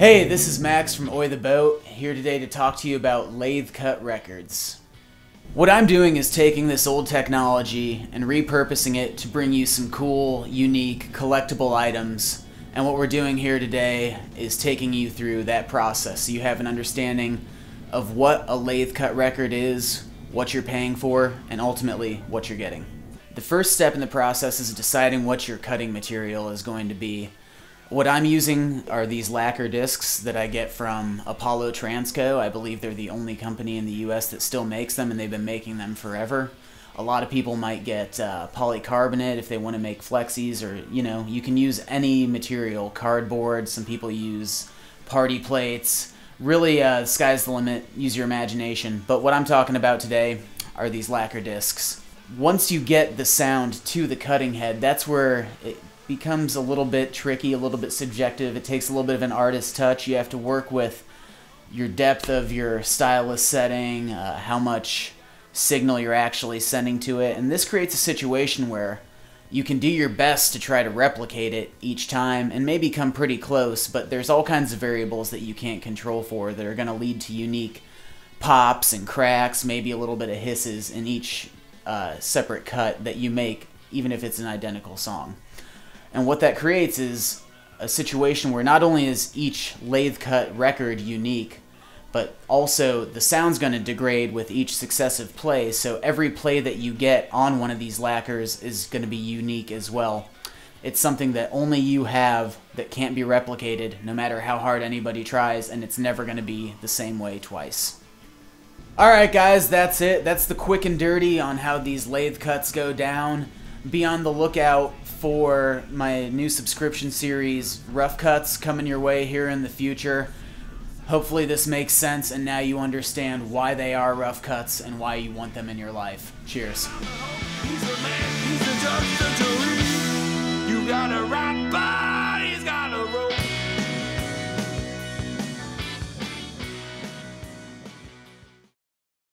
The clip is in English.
Hey, this is Max from Oi the Boat, here today to talk to you about lathe cut records. What I'm doing is taking this old technology and repurposing it to bring you some cool, unique, collectible items. And what we're doing here today is taking you through that process so you have an understanding of what a lathe cut record is, what you're paying for, and ultimately what you're getting. The first step in the process is deciding what your cutting material is going to be what I'm using are these lacquer discs that I get from Apollo Transco. I believe they're the only company in the US that still makes them, and they've been making them forever. A lot of people might get uh, polycarbonate if they want to make flexies, or you know, you can use any material, cardboard. Some people use party plates. Really, uh, sky's the limit. Use your imagination. But what I'm talking about today are these lacquer discs. Once you get the sound to the cutting head, that's where it becomes a little bit tricky, a little bit subjective. It takes a little bit of an artist touch. You have to work with your depth of your stylus setting, uh, how much signal you're actually sending to it. And this creates a situation where you can do your best to try to replicate it each time and maybe come pretty close, but there's all kinds of variables that you can't control for that are going to lead to unique pops and cracks, maybe a little bit of hisses in each uh, separate cut that you make, even if it's an identical song. And what that creates is a situation where not only is each lathe cut record unique, but also the sound's going to degrade with each successive play. So every play that you get on one of these lacquers is going to be unique as well. It's something that only you have that can't be replicated no matter how hard anybody tries, and it's never going to be the same way twice. Alright guys, that's it. That's the quick and dirty on how these lathe cuts go down. Be on the lookout for my new subscription series, Ruff Cuts, coming your way here in the future. Hopefully, this makes sense, and now you understand why they are rough cuts and why you want them in your life. Cheers.